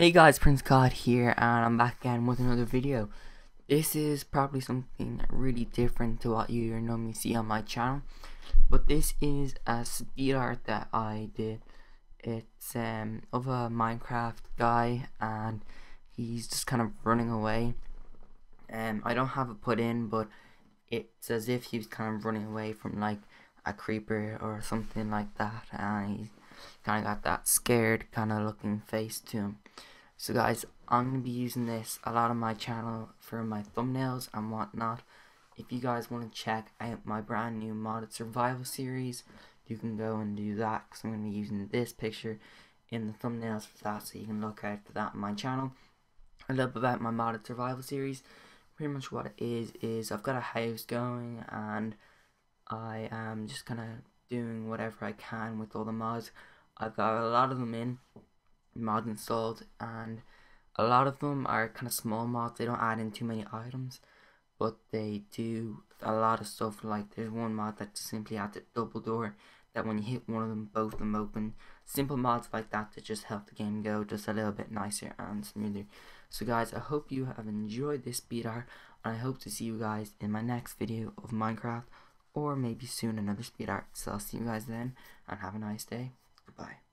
Hey guys, Prince Cod here, and I'm back again with another video. This is probably something really different to what you normally see on my channel, but this is a speed art that I did. It's um, of a Minecraft guy, and he's just kind of running away. Um, I don't have it put in, but it's as if he was kind of running away from like a creeper or something like that, and he's kind of got that scared kind of looking face to him. So guys, I'm going to be using this a lot on my channel for my thumbnails and whatnot. If you guys want to check out my brand new modded survival series, you can go and do that because I'm going to be using this picture in the thumbnails for that so you can look out for that on my channel. A little bit about my modded survival series. Pretty much what it is, is I've got a house going and I am just kind of doing whatever I can with all the mods. I've got a lot of them in mods installed and a lot of them are kind of small mods they don't add in too many items but they do a lot of stuff like there's one mod that simply adds a double door that when you hit one of them both of them open simple mods like that to just help the game go just a little bit nicer and smoother so guys i hope you have enjoyed this speed art and i hope to see you guys in my next video of minecraft or maybe soon another speed art. So i'll see you guys then and have a nice day. Goodbye